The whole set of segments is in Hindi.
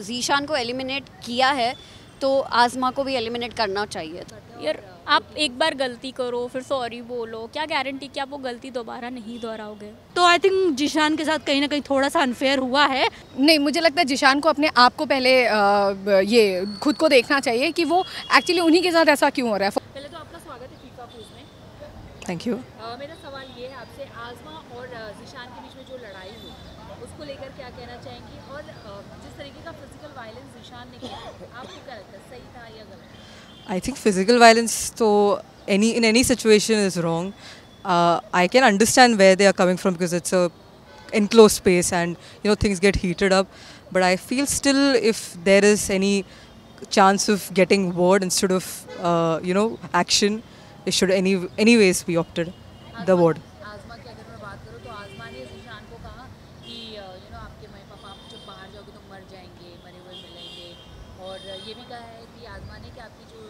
जीशान को एलिमिनेट किया है तो आजमा को भी एलिमिनेट करना चाहिए था। यार आप एक बार गलती करो फिर सॉरी बोलो। क्या गारंटी कि आप वो गलती दोबारा नहीं दोहराओगे? तो आई थिंक जिशान के साथ कहीं ना कहीं थोड़ा सा अनफेयर हुआ है। नहीं मुझे लगता है जिशान को अपने आप को पहले आ, ये खुद को देखना चाहिए कि वो एक्चुअली उन्हीं के साथ ऐसा क्यों हो रहा है। पहले तो आपका स्वागत है फीफा क्रूज में। थैंक यू मेरा सवाल ये है आपसे आजमा और जीशान के बीच में जो लड़ाई हुई उसको लेकर क्या कहना चाहेंगी और जिस तरीके का फ़िज़िकल वायलेंस जीशान ने किया आपको क्या लगता है सही था या गलत I think physical violence so any in any situation is wrong. Uh, I can understand where they are coming from because it's a enclosed space and you know things get heated up. But I feel still if there is any chance of getting word instead of uh, you know action, it should any anyways be opted the word. की तो यू नो आपके मम्मी पापा आप जब बाहर जाओगे तो मर जाएँगे मरे हुए मिलेंगे और ये भी कहा है कि आजमा ने कि आपकी जो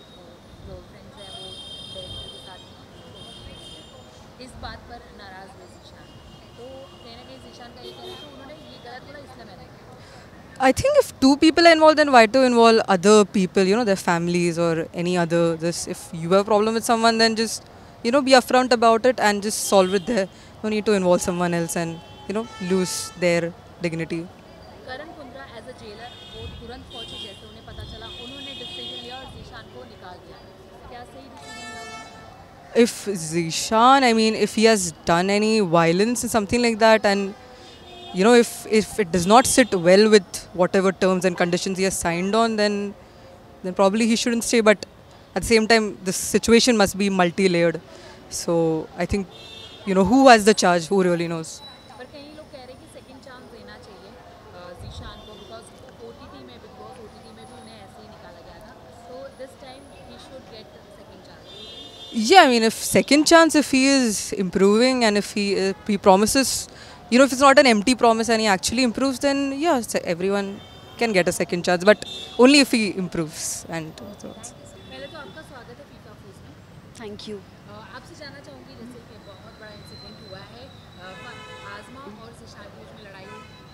गर्लफ्रेंड्स है वो डायरेक्टर के साथ इस बात पर नाराज़ हुए जीशान तो कहीं ना कहीं जीशान का ये कहना तो उन्होंने ये गलत बोला इसलिए मैंने I think if two people are involved, then why to involve other people, you know, their families or any other this. If you have a problem with someone, then just, you know, be upfront about it and just solve it there. No need to involve someone else and, you know, lose their dignity. Karan Kundra as a jailer वो तुरंत पहुंचे जैसे उन्हें पता चला उन्होंने डिसीजन लिया और जीशान को निकाल दिया क्या सही डिसीजन लिया If Zishan, I mean, if he has done any violence or something like that, and, you know, if, if it does not sit well with whatever terms and conditions he has signed on, then, then probably he shouldn't stay. But at the same time, the situation must be multi layered. So I think, you know, who has the charge? Who really knows? Yeah, I mean, if second chance, if he is improving and if he if he promises, you know, if it's not an empty promise and he actually improves, then yeah, so everyone can get a second chance, but only if he improves. And so तो है यू अ, आपसे जानना चाहूँगी जैसे कि बहुत बड़ा इंसिडेंट हुआ है आजमा और जीशान के बीच लड़ाई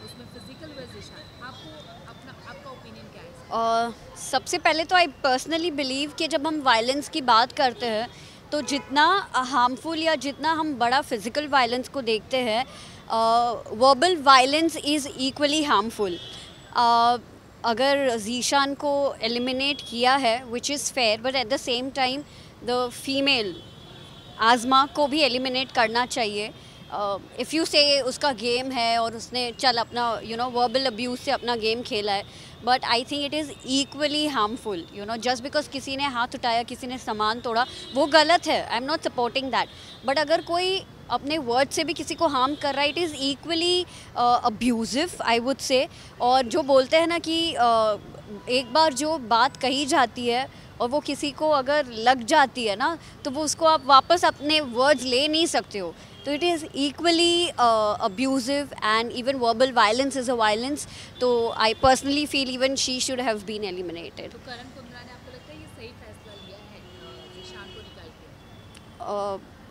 उसमें फ़िज़िकल व जीशान आपको अपना आपका ओपिनियन क्या है इस सबसे पहले तो आई पर्सनली बिलीव कि जब हम वायलेंस की बात करते हैं तो जितना हार्मफुल या जितना हम बड़ा फ़िज़िकल वायलेंस को देखते हैं verbal violence is equally harmful अगर जीशान को एलिमिनेट किया है which is fair but at the same time the female Azma को भी एलिमिनेट करना चाहिए। इफ़ यू से उसका गेम है और उसने चल अपना यू नो वर्बल अब्यूज़ से अपना गेम खेला है but I think it is equally harmful you know just because किसी ने हाथ उठाया किसी ने सामान तोड़ा वो गलत है। I am not supporting that but अगर कोई अपने वर्ड से भी किसी को हार्म कर रहा है it is equally abusive I would say और जो बोलते हैं ना कि uh, एक बार जो बात कही जाती है और वो किसी को अगर लग जाती है ना तो वो उसको आप वापस अपने वर्ड्स ले नहीं सकते हो। तो it is equally abusive and even verbal violence is a violence तो I personally feel even she should have been eliminated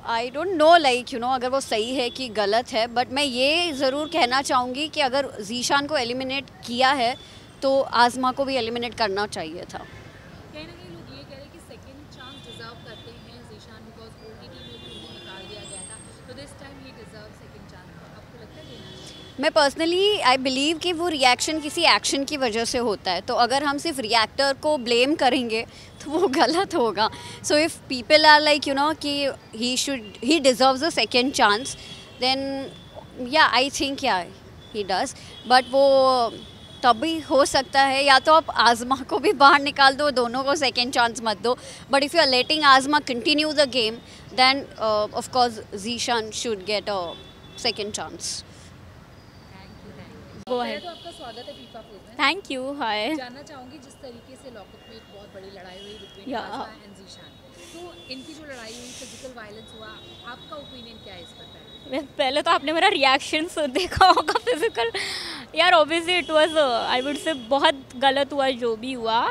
I don't know like you know अगर वो सही है कि गलत है बट मैं ये ज़रूर कहना चाहूँगी कि अगर जीशान को एलिमिनेट किया है तो आज़मा को भी एलिमिनेट करना चाहिए था कहीं ना कहीं लोग ये कह रहे हैं कि सेकंड चांस डिजर्व करते हैं जीशान बिकॉज़ ओटीटी में भी उन्हें निकाल दिया गया था तो this time he deserve second chance आपको लगता है देना चाहिए मैं पर्सनली आई बिलीव कि वो रिएक्शन किसी एक्शन की वजह से होता है। तो अगर हम सिर्फ़ रिएक्टर को ब्लेम करेंगे तो वो गलत होगा। So if people are like you know कि he should he deserves a second chance then या आई थिंक या ही डज बट वो तभी हो सकता है, या तो आप आज़मा को भी बाहर निकाल दो, दोनों को सेकेंड चांस मत दो। But if you are letting Azma continue the game then of course Zeeshan should get a second chance go है। तो आपका स्वागत है फीफा फ़ूड में। थैंक यू हाय जानना चाहूँगी जिस तरीके से लॉकअप में एक बहुत बड़ी लड़ाई हुई बिटवीन. एंड जीशान तो इनकी जो लड़ाई हुई फ़िज़िकल वायलेंस हुआ आपका ओपिनियन क्या है इस पर? पहले? तो आपने मेरा रिएक्शन देखा होगा फ़िज़िकल यार obviously it was I would say बहुत गलत हुआ जो भी हुआ।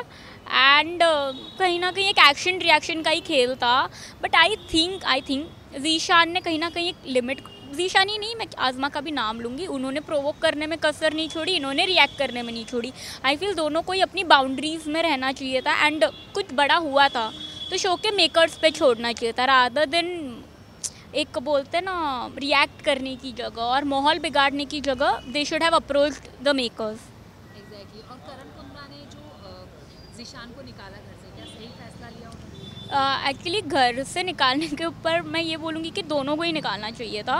एंड uh, कहीं ना कहीं एक एक्शन रिएक्शन का ही खेल था। But I think I think Zeeshan ने कहीं ना कहीं एक लिमिट जीशान नहीं, मैं आजमा का भी नाम लूँगी। उन्होंने प्रोवोक करने में कसर नहीं छोड़ी, इन्होंने रिएक्ट करने में नहीं छोड़ी। आई फील दोनों को ही अपनी बाउंड्रीज में रहना चाहिए था एंड कुछ बड़ा हुआ था तो शो के मेकर्स पे छोड़ना चाहिए था। रादर दिन एक बोलते ना रिएक्ट करने की जगह और माहौल बिगाड़ने की जगह they should have approach the makers exactly और करण कुंद्रा ने जो अ, जीशान को निकाला घर से? क्या सही फैसला लिया उन्होंने? एक्चुअली घर से निकालने के ऊपर मैं ये बोलूँगी कि दोनों को ही निकालना चाहिए था।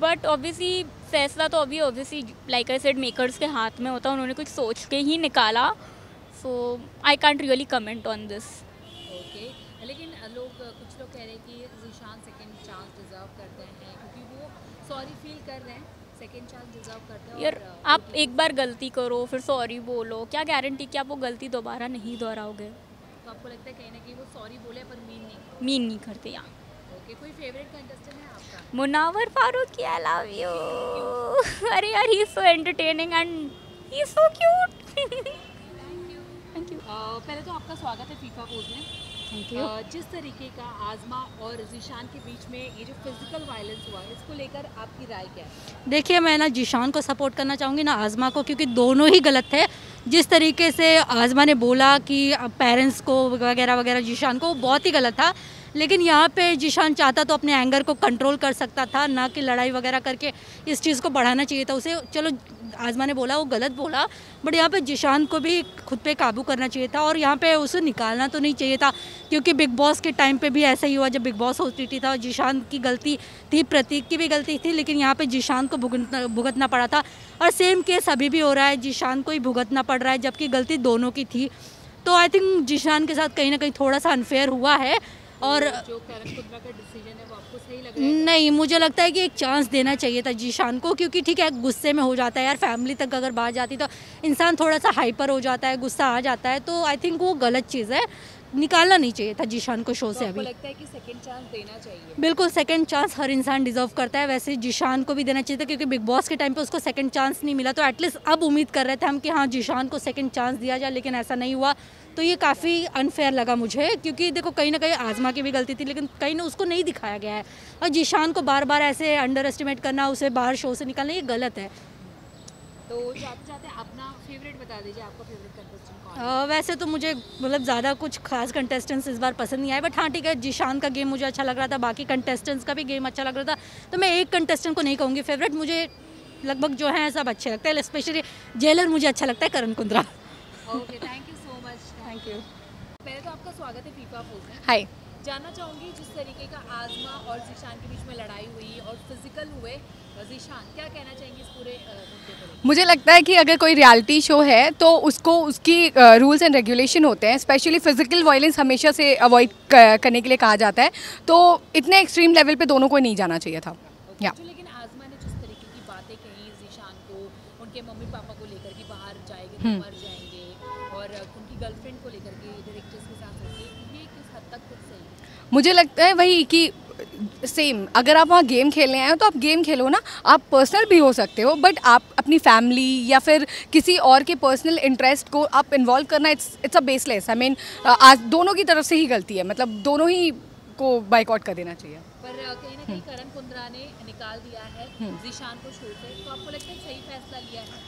बट ऑब्वियसली फैसला तो अभी obviously like I said makers के हाथ में होता उन्होंने कुछ सोच के ही निकाला। So I can't really comment on this okay लेकिन लोग कुछ लोग कह रहे हैं कि जीशान सेकंड चांस डिजर्व करते हैं क्योंकि वो सॉरी फील कर रहे हैं। सेकंड चांस डिजर्व करते हैं यार आप एक बार गलती करो फिर सॉरी बोलो। क्या गारंटी कि आप वो गलती दोबारा नहीं दोहराओगे? तो आपको लगता है कहीं ना कहीं वो सॉरी बोले पर मीन नहीं मीन नहीं करते यहाँ ओके कोई फेवरेट कंटेस्टेंट है आपका? Munawar Faruqui I love you अरे यार he so entertaining and he so cute thank you पहले तो आपका स्वागत है फीफा पोज में। थैंक जिस तरीके का आजमा और जीशान के बीच में ये जो फ़िज़िकल वायलेंस हुआ इसको लेकर आपकी राय क्या है? देखिए मैं ना जीशान को सपोर्ट करना चाहूँगी ना आज़मा को क्योंकि दोनों ही गलत है। जिस तरीके से आज़मा ने बोला कि पेरेंट्स को वगैरह वगैरह जीशान को बहुत ही गलत था। लेकिन यहाँ पे जिशान चाहता तो अपने एंगर को कंट्रोल कर सकता था, ना कि लड़ाई वगैरह करके इस चीज़ को बढ़ाना चाहिए था। उसे चलो, आज़मा ने बोला, वो गलत बोला बट यहाँ पे जिशान को भी खुद पे काबू करना चाहिए था और यहाँ पे उसे निकालना तो नहीं चाहिए था, क्योंकि बिग बॉस के टाइम पे भी ऐसा ही हुआ जब बिग बॉस होती थी था जीशान की गलती थी, प्रतीक की भी गलती थी, लेकिन यहाँ पे जीशान को भुगतना भुगतना पड़ा था। और सेम केस अभी भी हो रहा है, जिशान को ही भुगतना पड़ रहा है, जबकि गलती दोनों की थी। तो आई थिंक जिशान के साथ कहीं ना कहीं थोड़ा सा अनफेयर हुआ है और जो का डिसीज़न है वो आपको सही लग रहा है? नहीं मुझे लगता है कि एक चांस देना चाहिए था जीशान को क्योंकि ठीक है गुस्से में हो जाता है यार फैमिली तक अगर बात जाती तो इंसान थोड़ा सा हाइपर हो जाता है गुस्सा आ जाता है तो आई थिंक वो गलत चीज़ है। निकालना नहीं चाहिए था जीशान को शो तो से अभी। लगता है कि सेकंड चांस देना चाहिए? बिल्कुल सेकंड चांस हर इंसान डिजर्व करता है वैसे जीशान को भी देना चाहिए था क्योंकि बिग बॉस के टाइम पे उसको सेकंड चांस नहीं मिला तो एटलीस्ट अब उम्मीद कर रहे थे हम कि हाँ जीशान को सेकंड चांस दिया जाए लेकिन ऐसा नहीं हुआ। तो ये काफ़ी अनफेयर लगा मुझे क्योंकि देखो कहीं ना कहीं आजमा की भी गलती थी लेकिन कहीं ना उसको नहीं दिखाया गया है। और जीशान को बार बार ऐसे अंडर एस्टिमेट करना उसे बाहर शो से निकालना ये गलत है। तो अपना फेवरेट बता दीजिए आपका फेवरेट कंटेस्टेंट कौन है? वैसे तो मुझे मतलब ज़्यादा कुछ खास कंटेस्टेंट्स इस बार पसंद नहीं आए बट हाँ ठीक है जीशान का गेम मुझे अच्छा लग रहा था बाकी कंटेस्टेंट्स का भी गेम अच्छा लग रहा था। तो मैं एक कंटेस्टेंट को नहीं कहूँगी फेवरेट मुझे लगभग जो है सब अच्छे लगते हैं स्पेशली जेलर मुझे अच्छा लगता है Karan Kundra. Okay thank you thank you पहले तो आपका स्वागत है फीफा पोज हाय जानना चाहूँगी जिस तरीके का आजमा और जीशान के बीच में लड़ाई हुई और फ़िज़िकल हुए जीशान क्या कहना चाहेंगे इस पूरे? मुझे लगता है कि अगर कोई रियलिटी शो है तो उसको उसकी रूल्स एंड रेगुलेशन होते हैं। स्पेशली फ़िज़िकल वायलेंस हमेशा से अवॉइड करने के लिए कहा जाता है। तो इतने एक्सट्रीम लेवल पे दोनों को नहीं जाना चाहिए था। Okay. या लेकिन आजमा ने जिस तरीके की बातें कही जीशान को उनके मम्मी पापा को लेकर कि बाहर जाएँगे तो जाएँगे मुझे लगता है वही कि सेम अगर आप वहाँ गेम खेलने आए हो तो आप गेम खेलो ना। आप पर्सनल भी हो सकते हो बट आप अपनी फैमिली या फिर किसी और के पर्सनल इंटरेस्ट को आप इन्वॉल्व करना it's it's a baseless I mean आज दोनों की तरफ़ से ही गलती है। मतलब दोनों ही को बाइकआउट कर देना चाहिए। कहीं ना कहीं करण कुंद्रा ने निकाल दिया है जीशान को से। तो आपको लगता है सही फैसला लिया है?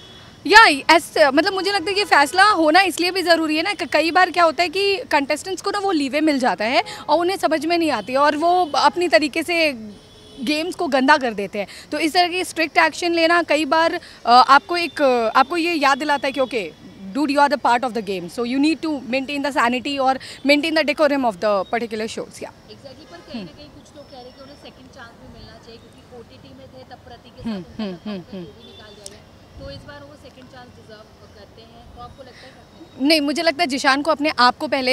या एस मतलब मुझे लगता है कि फैसला होना इसलिए भी ज़रूरी है ना कई बार क्या होता है कि कंटेस्टेंट्स को ना वो लीवे मिल जाता है और उन्हें समझ में नहीं आती और वो अपनी तरीके से गेम्स को गंदा कर देते हैं। तो इस तरह की स्ट्रिक्ट एक्शन लेना कई बार आपको एक आपको ये याद दिलाता है कि okay dude you are the part of the game so you need to maintain the sanity और maintain the decorum of the particular shows या एग्जैक्टली पर कहीं ना कहीं कुछ लोग कह रहे हैं कि उन्हें सेकंड चांस भी मिलना चाहिए क्योंकि ओटीटी में थे तब प्रति के साथ निकाल दिया गया। तो इस बार वो सेकंड चांस डिजर्व करते हैं। तो आपको लगता है नहीं मुझे लगता है जिशान को अपने आप को पहले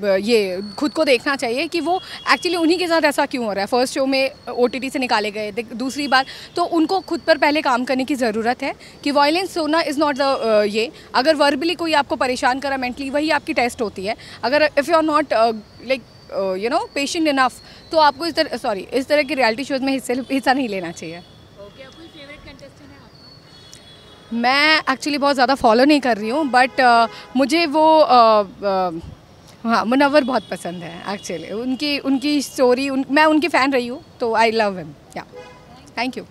ब- ये खुद को देखना चाहिए कि वो एक्चुअली उन्हीं के साथ ऐसा क्यों हो रहा है। फ़र्स्ट शो में ओटीटी से निकाले गए दूसरी बार तो उनको खुद पर पहले काम करने की ज़रूरत है कि वायलेंस होना इज़ नॉट द ये। अगर वर्बली कोई आपको परेशान करा मेंटली वही आपकी टेस्ट होती है। अगर if you are not like you know patient enough तो आपको इस तरह सॉरी इस तरह के रियलिटी शोज़ में हिस्से हिस्सा नहीं लेना चाहिए ओके कोई फेवरेट कंटेस्टेंट है आपका मैं एक्चुअली बहुत ज़्यादा फॉलो नहीं कर रही हूँ बट uh, मुझे वो uh, uh, हाँ मुनवर बहुत पसंद है एक्चुअली उनकी उनकी स्टोरी उन, मैं उनकी फ़ैन रही हूँ तो I love him yeah thank you